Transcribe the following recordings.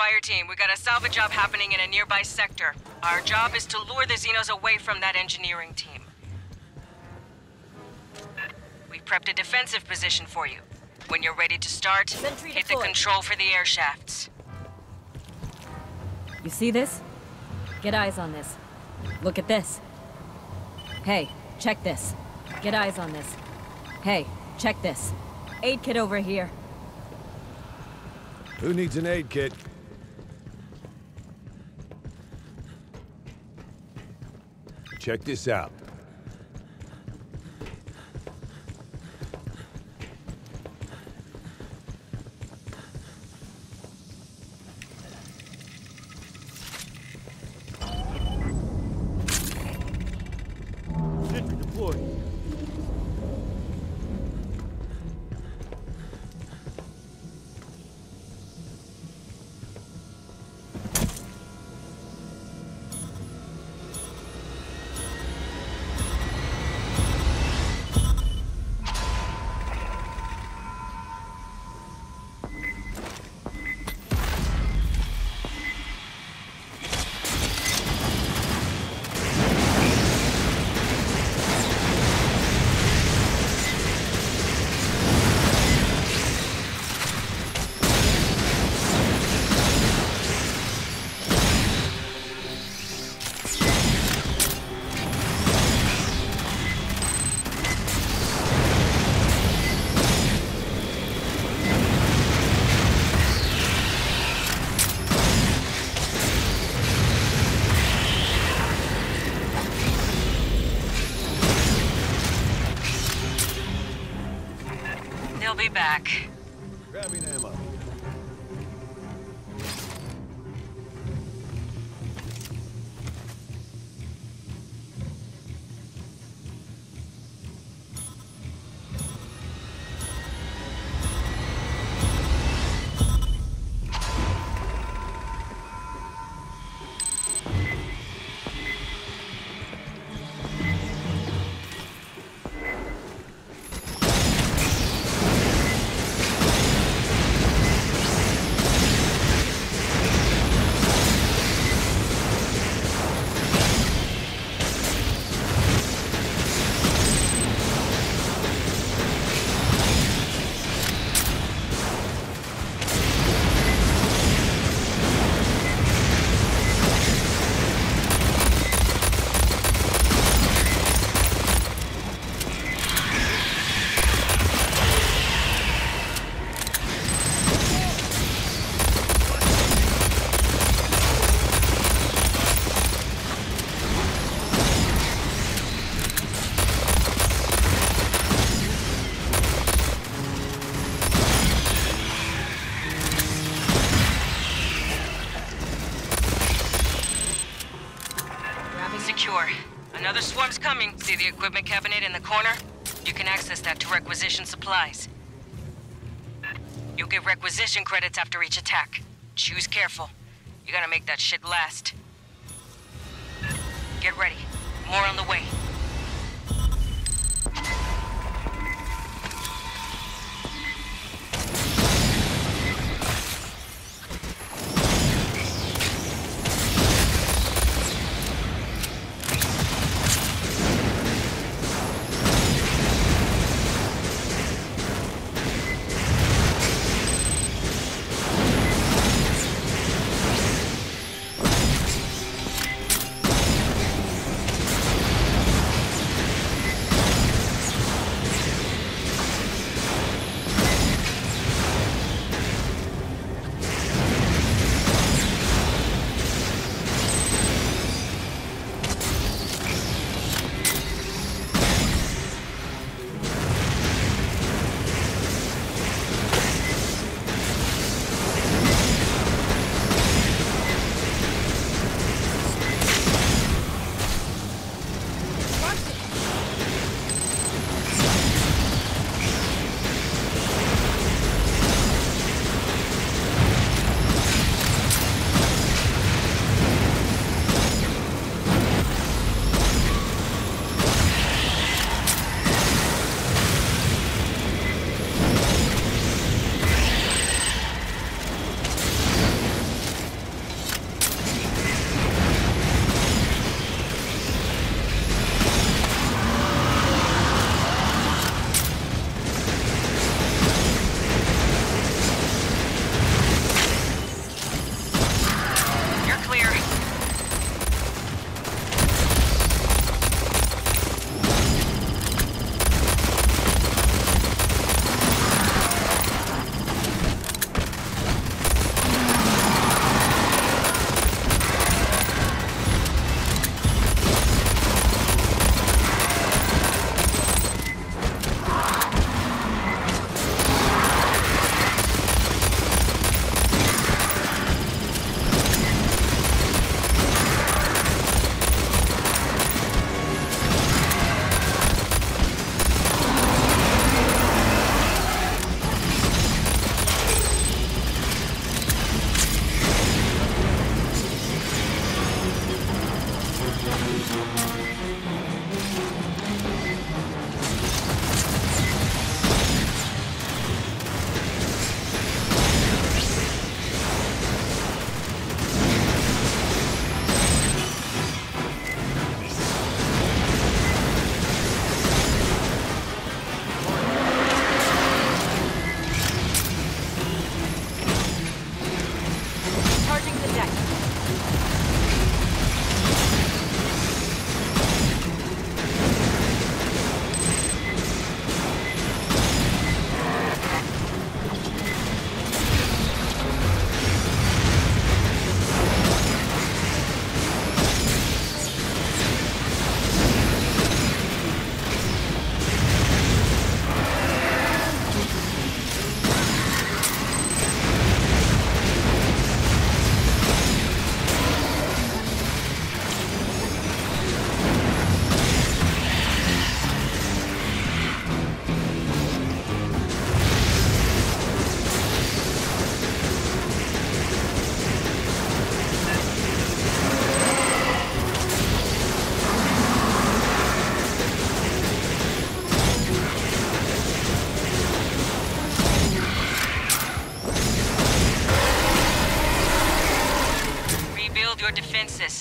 Fire team. We got a salvage job happening in a nearby sector. Our job is to lure the Xenos away from that engineering team. We prepped a defensive position for you. When you're ready to start, Sentry hit the control for the air shafts. You see this? Get eyes on this. Look at this. Hey, check this. Get eyes on this. Hey, check this. Aid kit over here. Who needs an aid kit? Check this out. Be back. Another swarm's coming. See the equipment cabinet in the corner? You can access that to requisition supplies. You'll get requisition credits after each attack. Choose careful. You gotta make that shit last. Your defenses.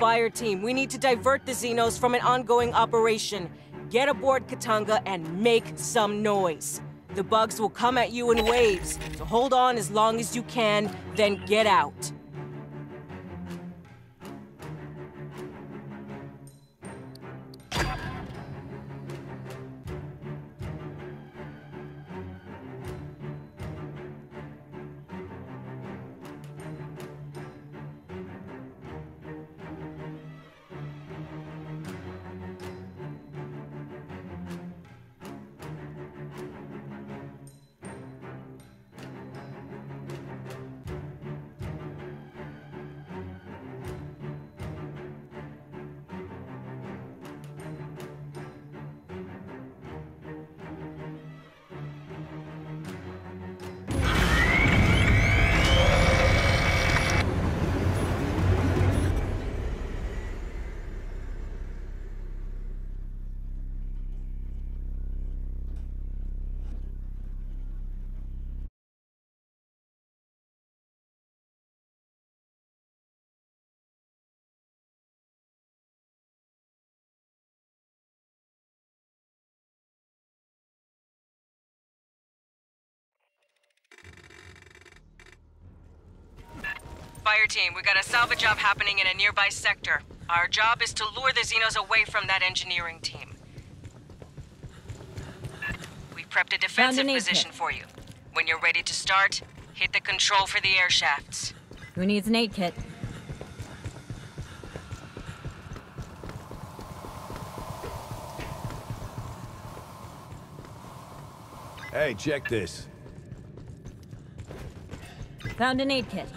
Fire team, we need to divert the Xenos from an ongoing operation. Get aboard Katanga and make some noise. The bugs will come at you in waves, so hold on as long as you can, then get out. Fire team, we got a salvage job happening in a nearby sector. Our job is to lure the Xenos away from that engineering team. We prepped a defensive position kit. for you. When you're ready to start, hit the control for the air shafts. Who needs an aid kit? Hey, check this. Found an aid kit.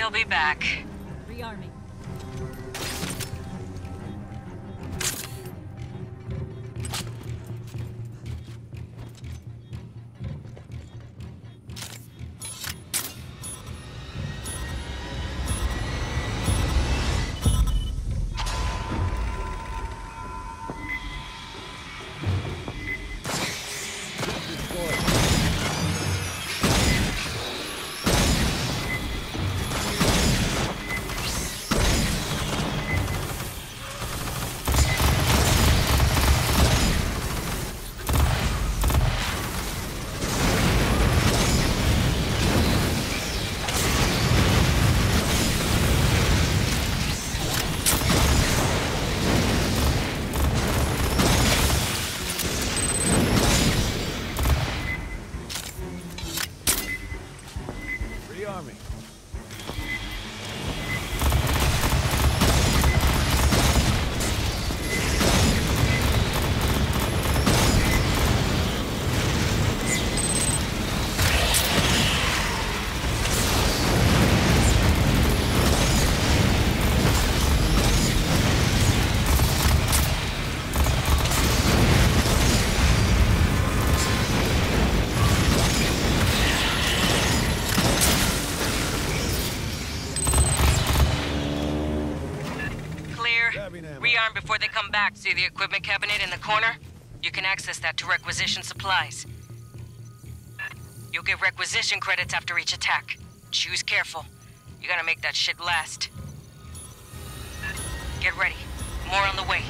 They'll be back. Rearming. They come back. See the equipment cabinet in the corner? You can access that to requisition supplies. You'll get requisition credits after each attack. Choose careful. You gotta make that shit last. Get ready. More on the way.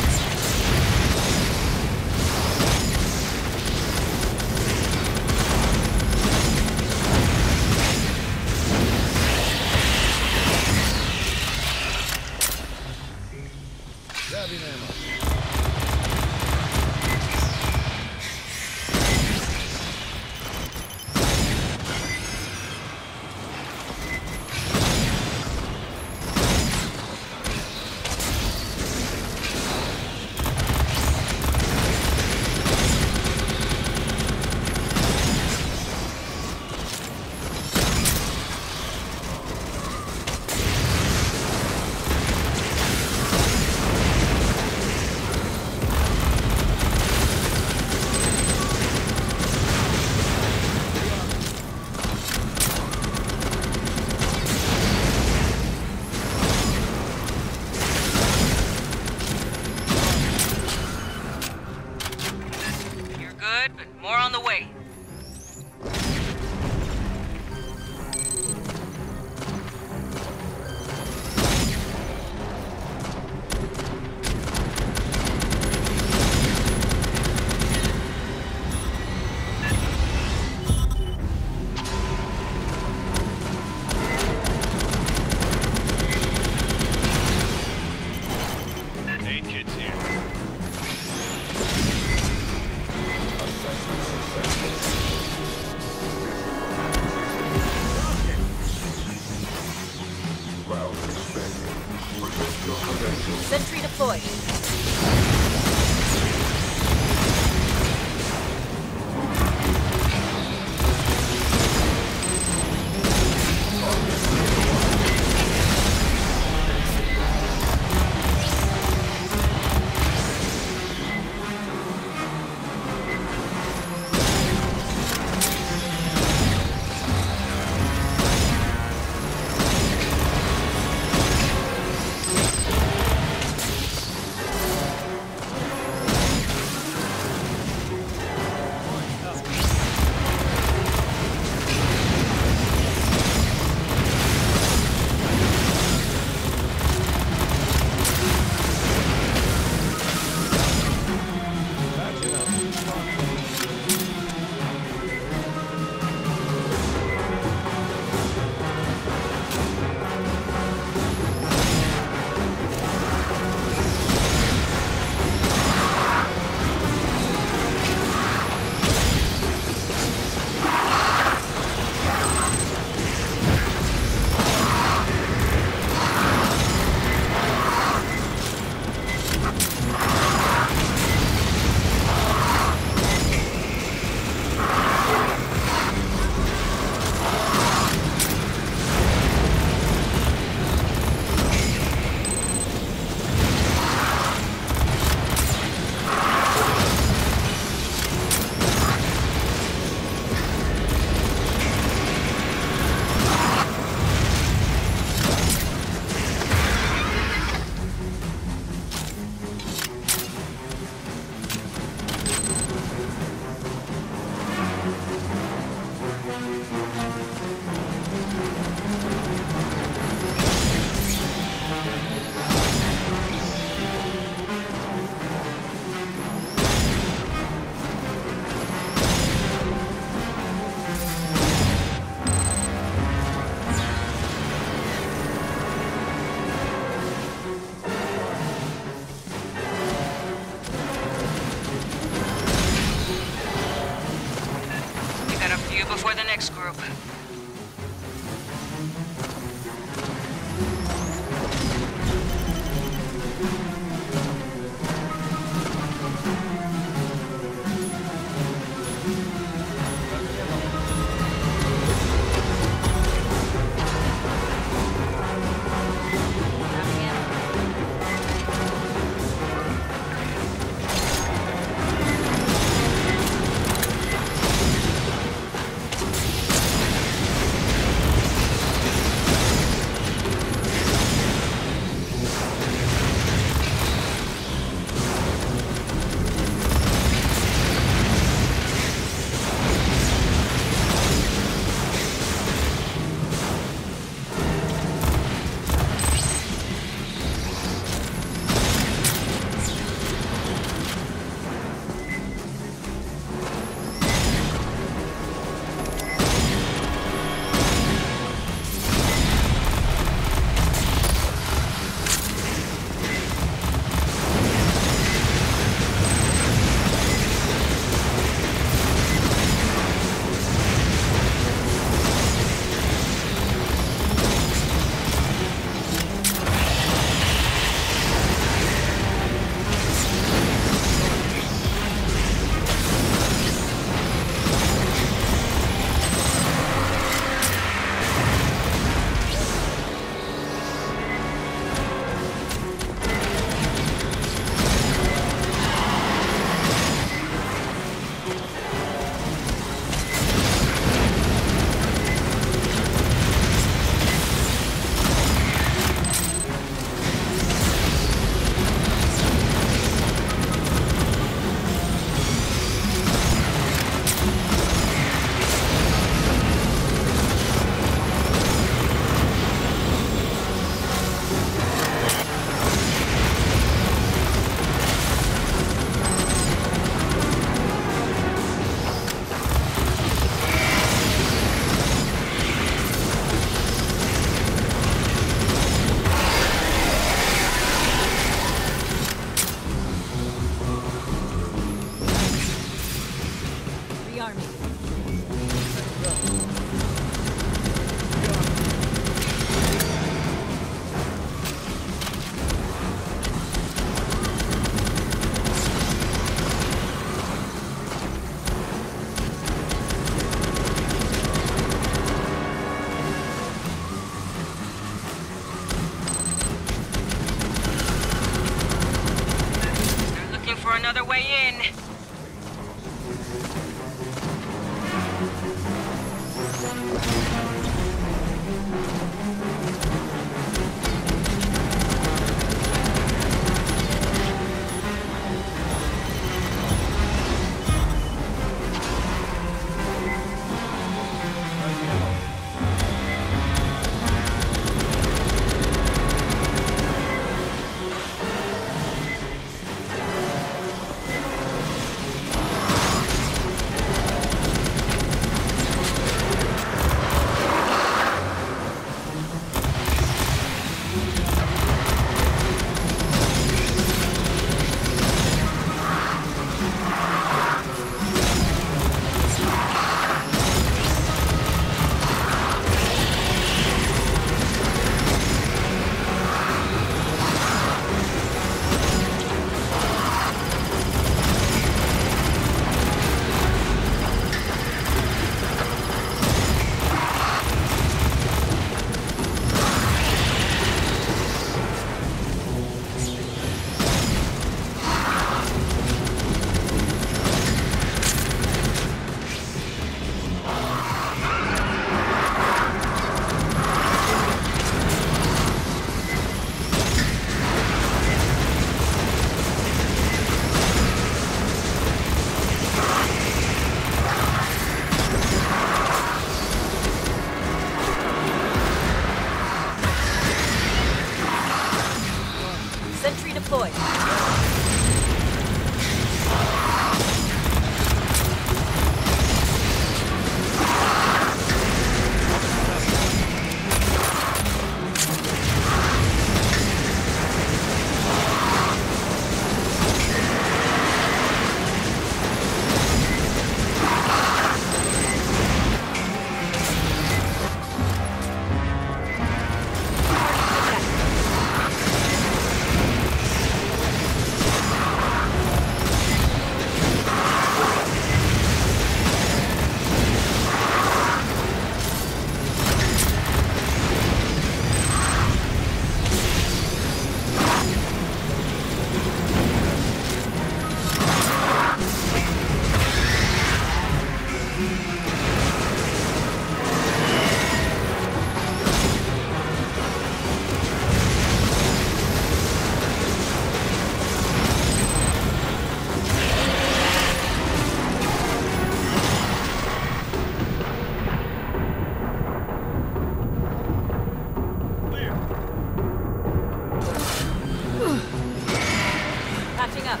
Patching up.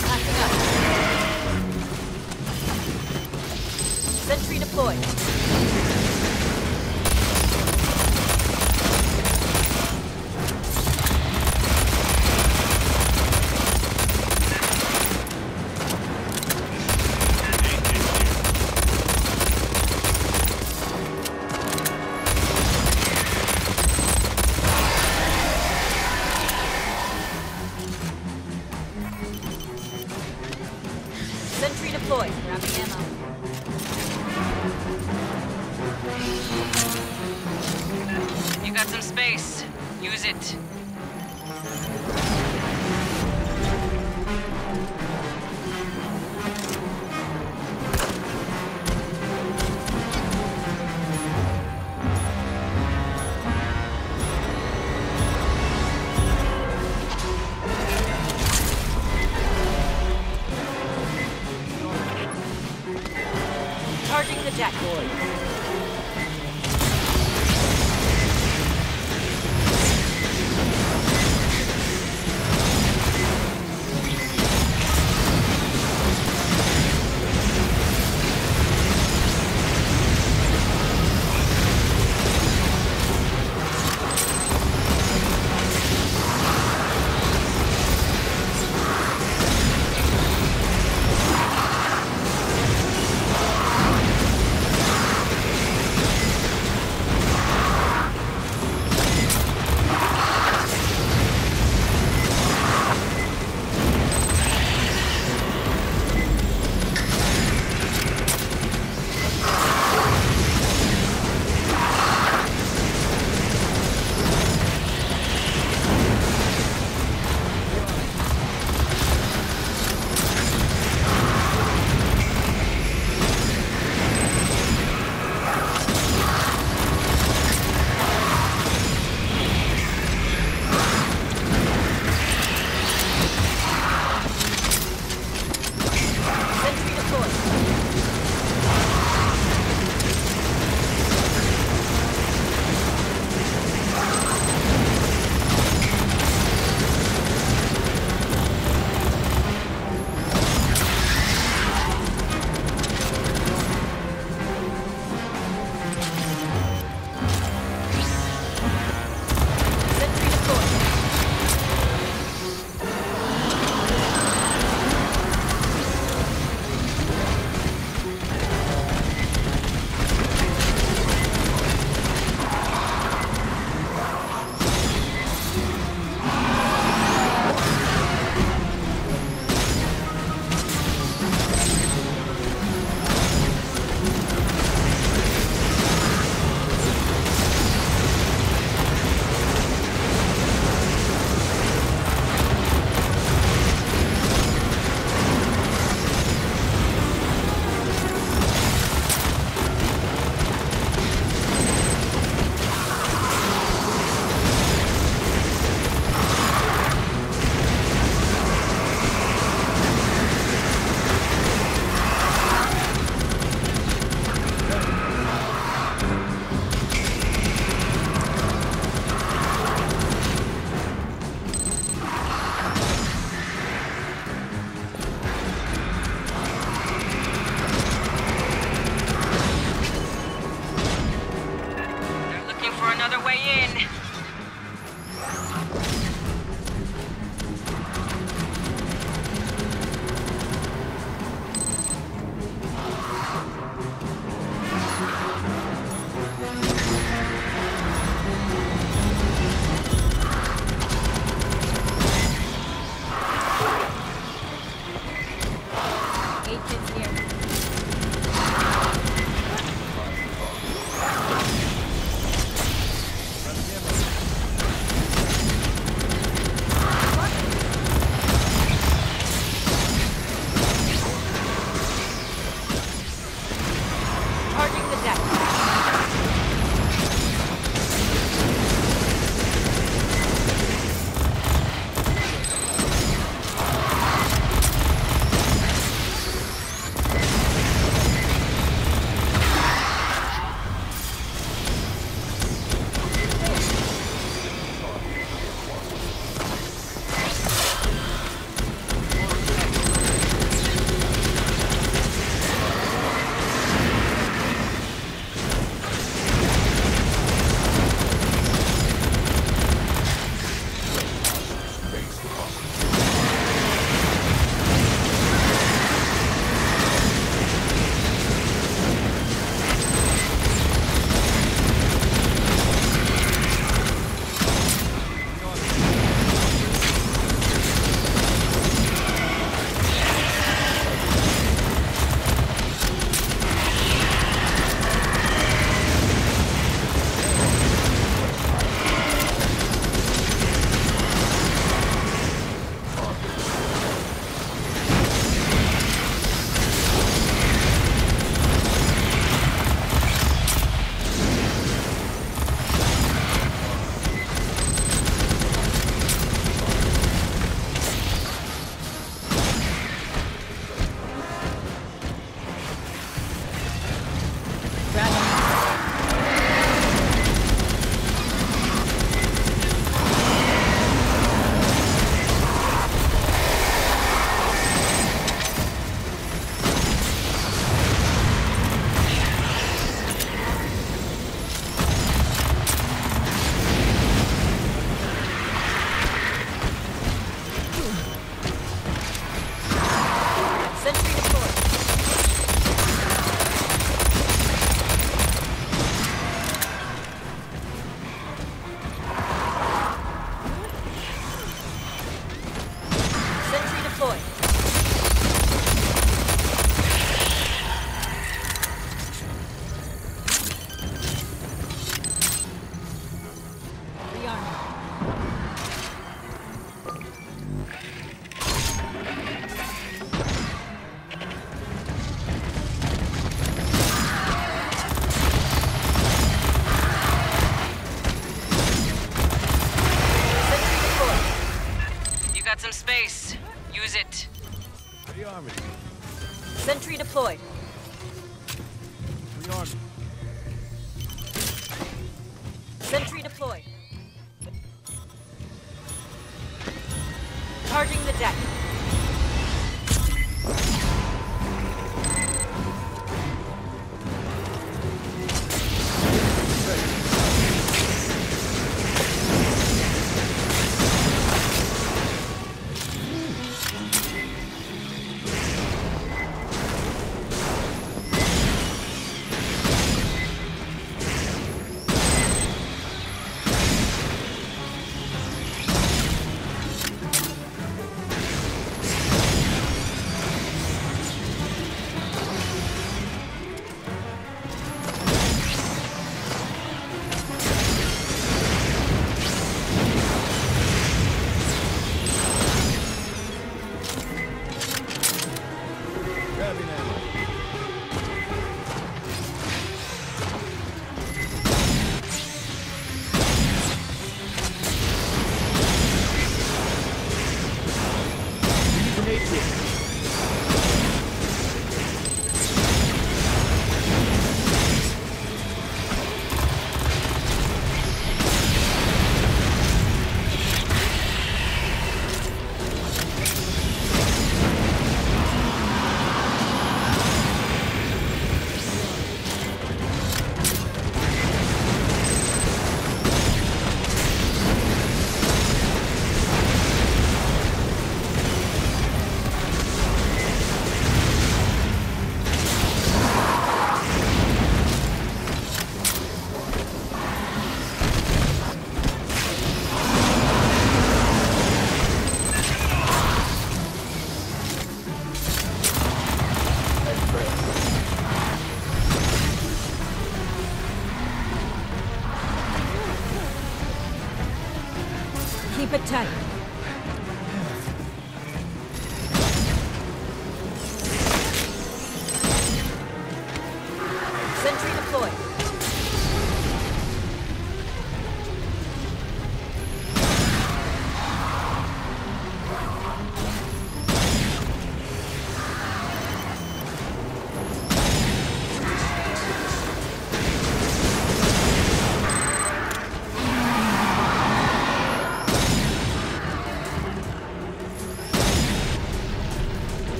Patching up. Sentry deployed. Sentry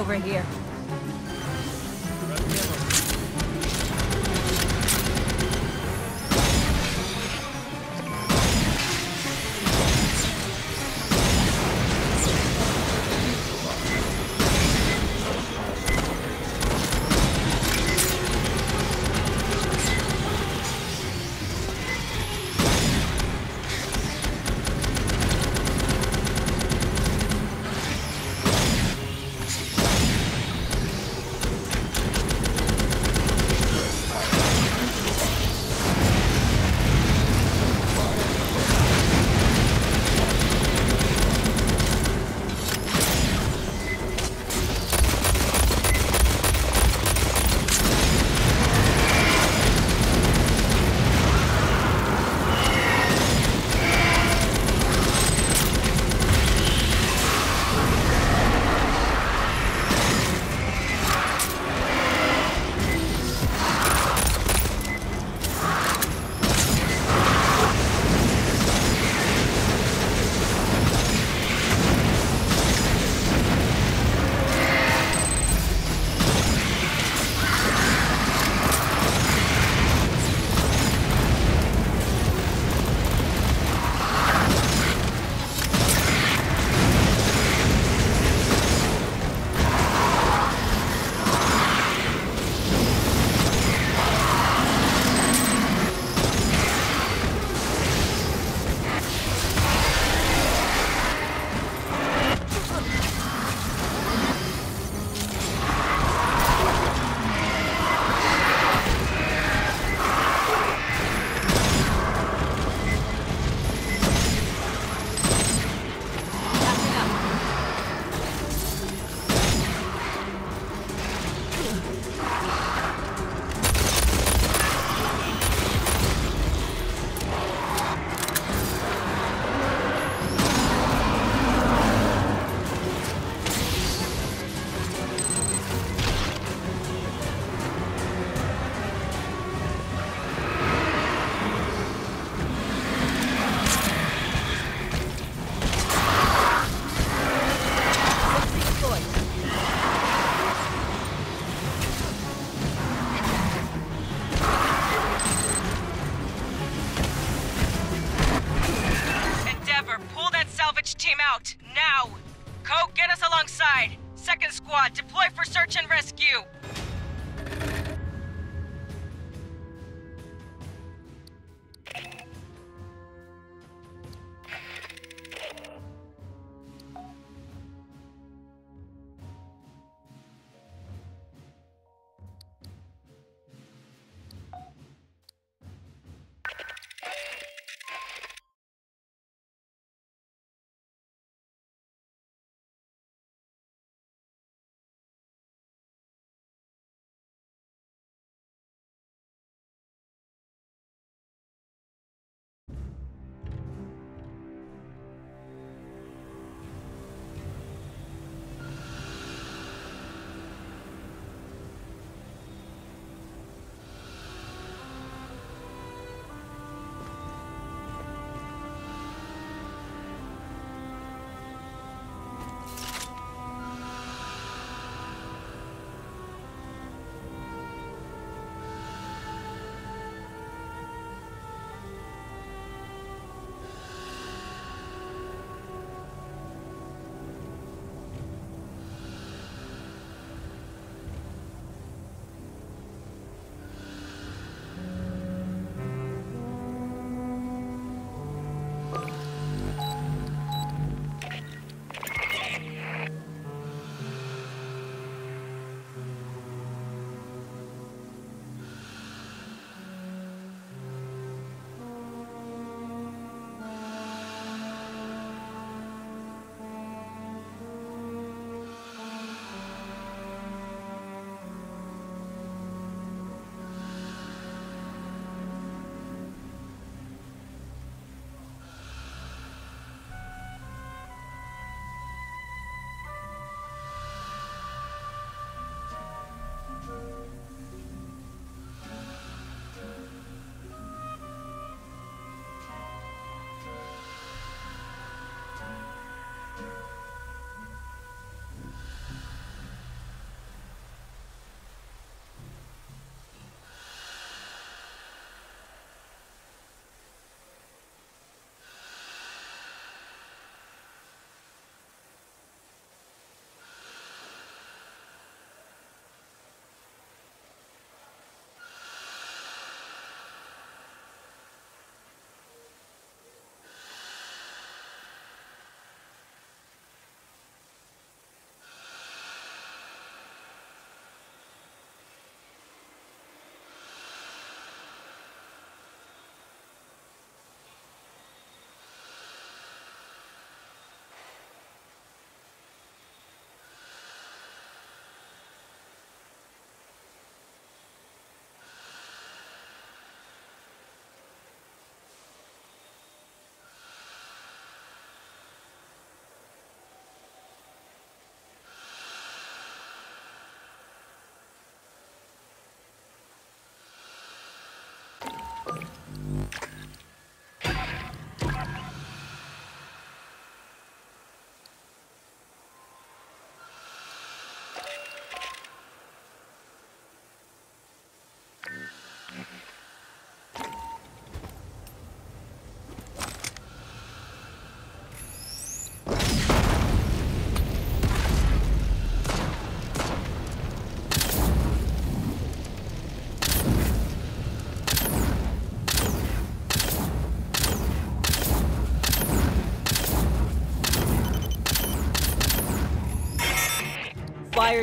over here.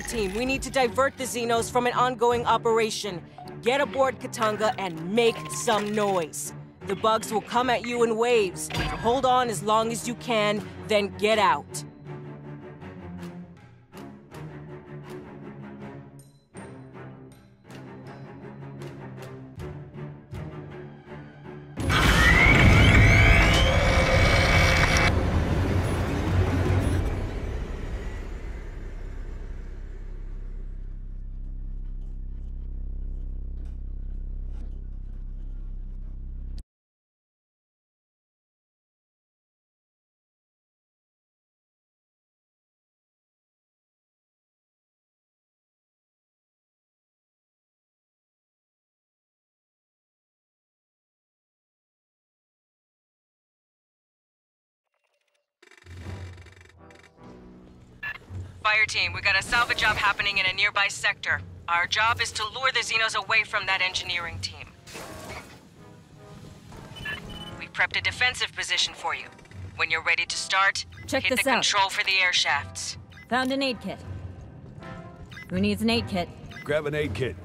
Team, we need to divert the Xenos from an ongoing operation. Get aboard Katanga and make some noise. The bugs will come at you in waves. Hold on as long as you can, then get out. Team, we got a salvage job happening in a nearby sector. Our job is to lure the Xenos away from that engineering team. We prepped a defensive position for you. When you're ready to start, Check hit the out. control for the air shafts. Found an aid kit. Who needs an aid kit? Grab an aid kit.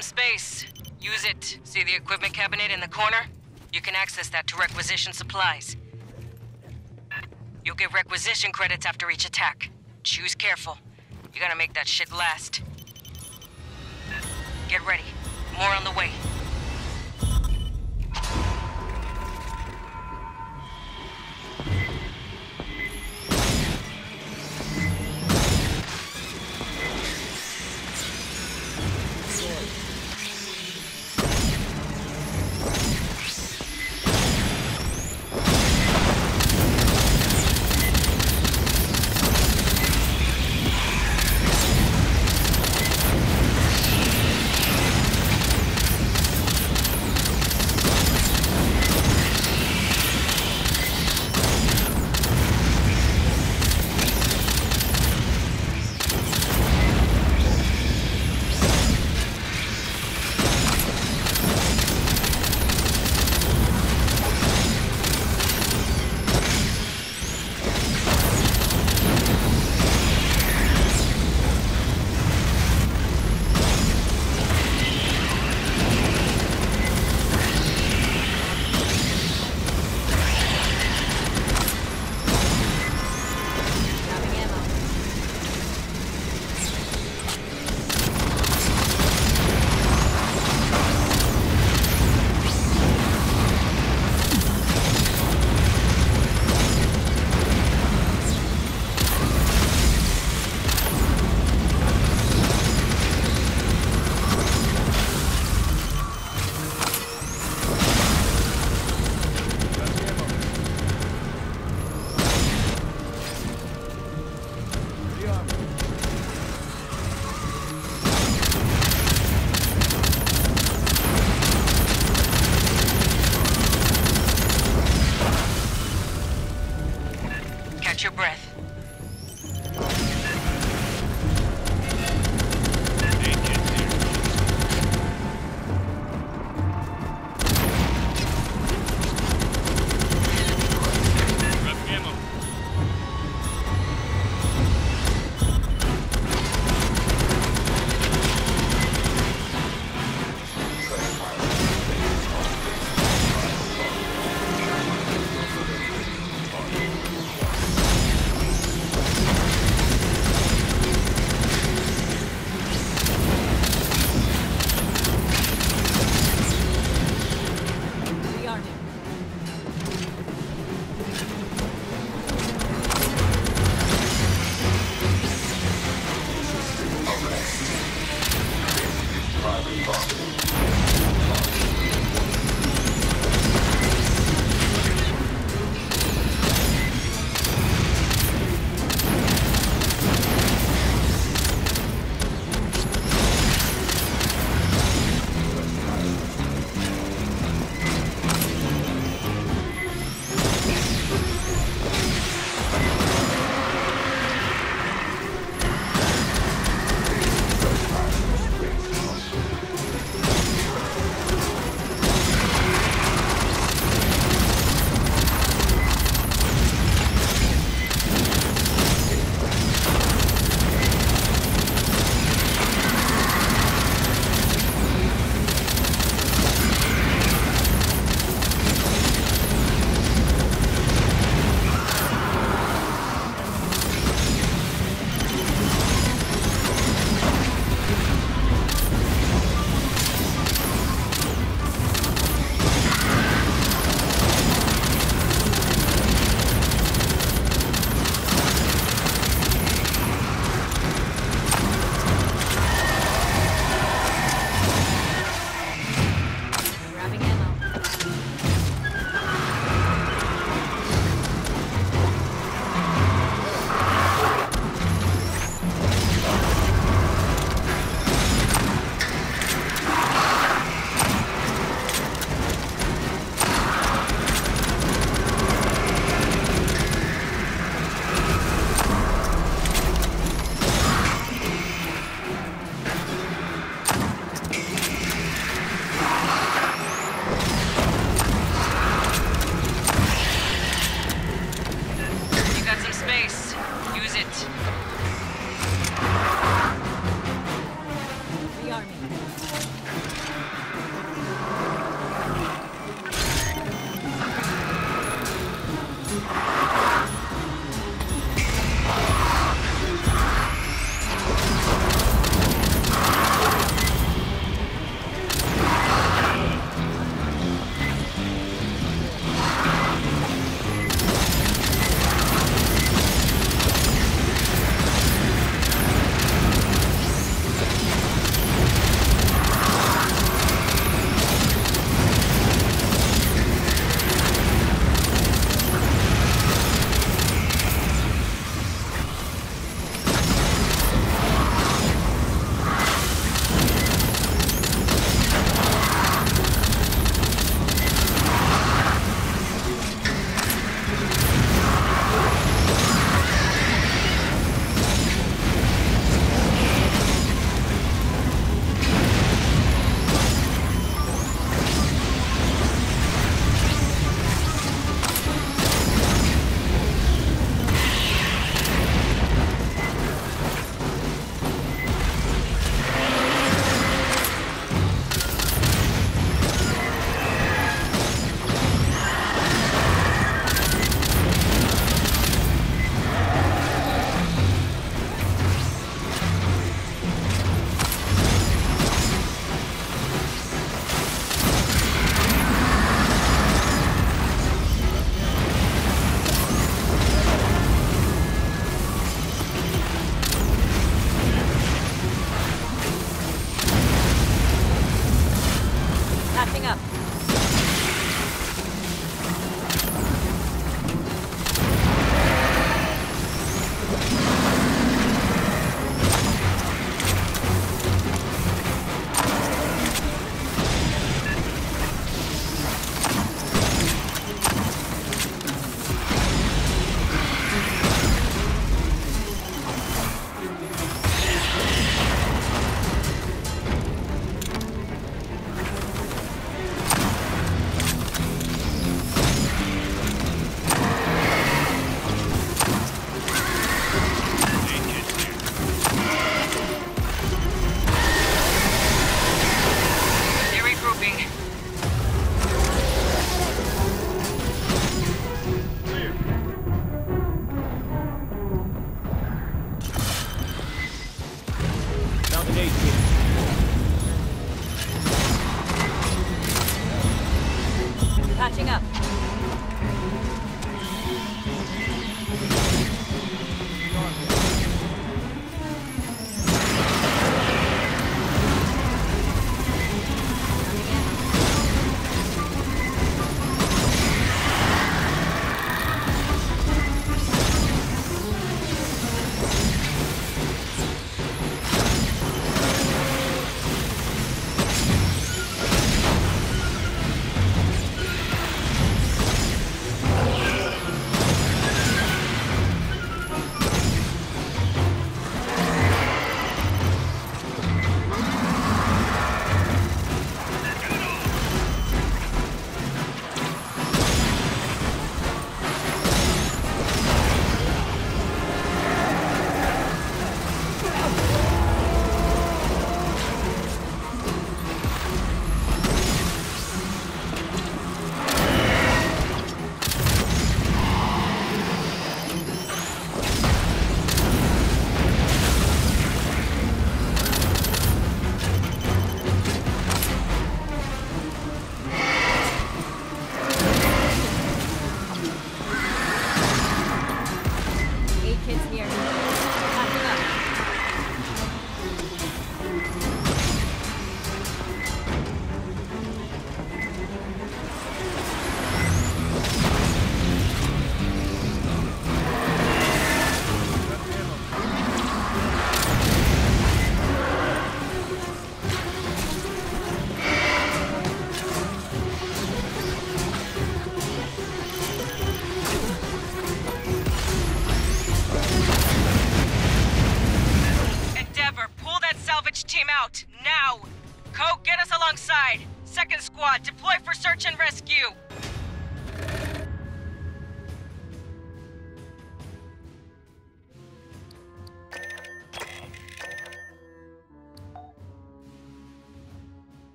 Some space. Use it. See the equipment cabinet in the corner? You can access that to requisition supplies. You'll get requisition credits after each attack. Choose careful. You gotta make that shit last. Get ready.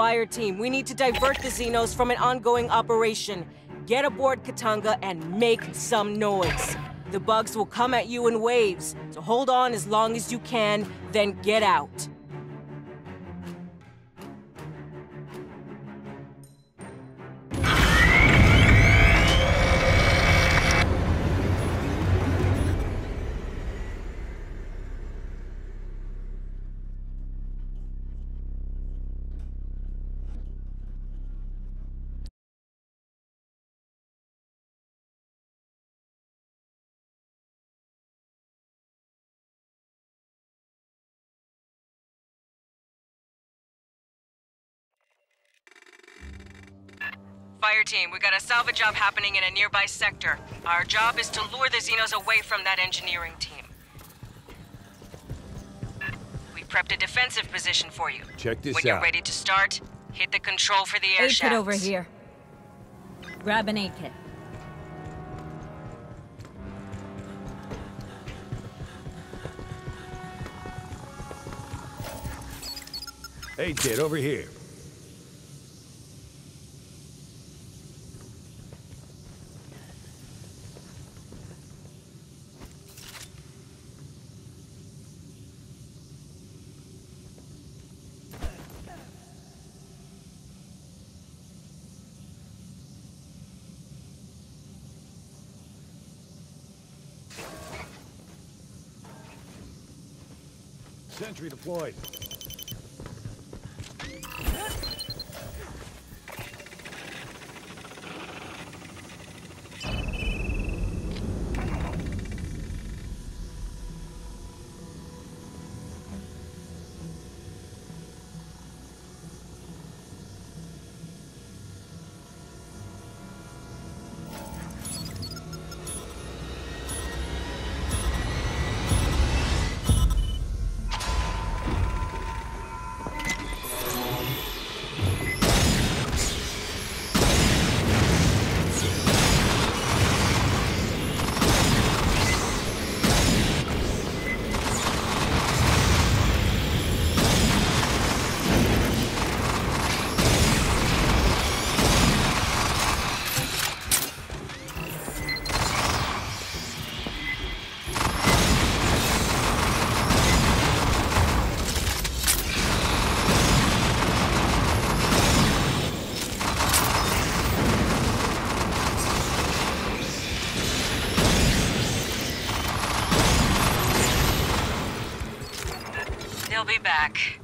Fire team, we need to divert the Xenos from an ongoing operation. Get aboard Katanga and make some noise. The bugs will come at you in waves, so hold on as long as you can, then get out. Fire team, we got a salvage job happening in a nearby sector. Our job is to lure the Xenos away from that engineering team. We prepped a defensive position for you. Check this out. when you're ready to start, hit the control for the air Aid kit shafts. over here. Grab an aid kit. Aid kit over here. Sentry deployed. Back.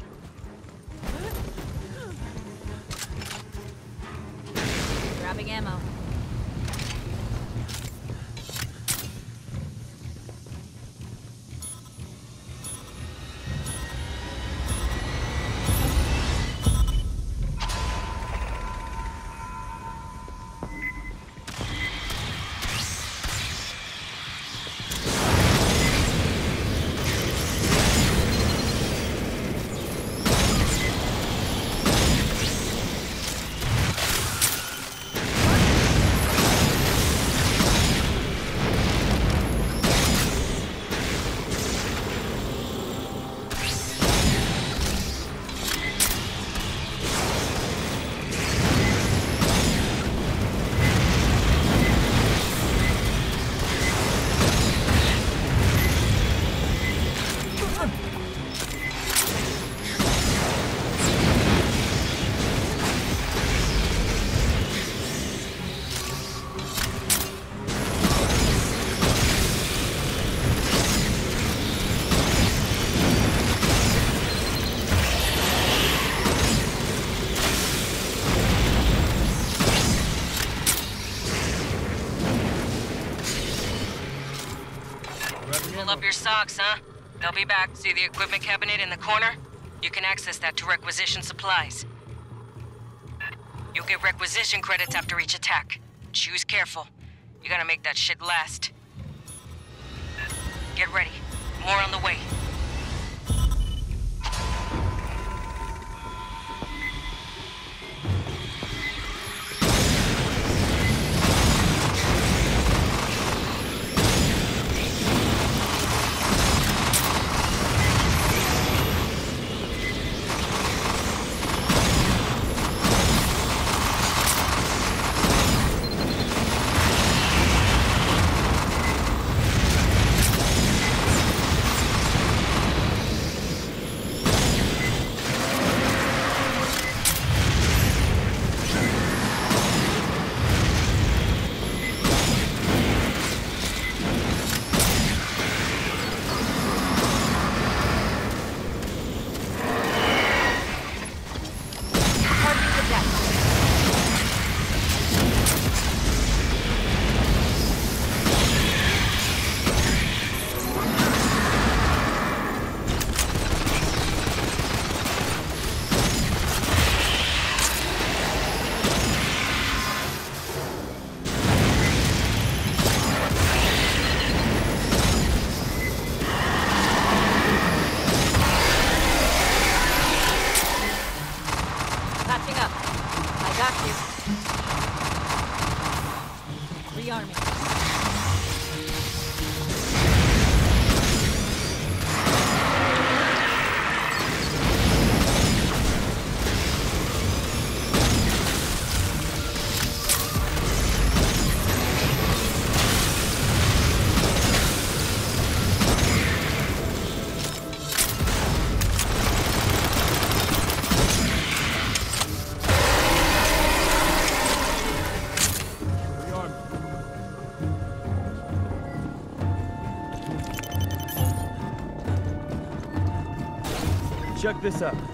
Socks, huh? They'll be back. See the equipment cabinet in the corner? You can access that to requisition supplies. You'll get requisition credits after each attack. Choose careful. You gotta make that shit last. Get ready. More on the way. Check this out.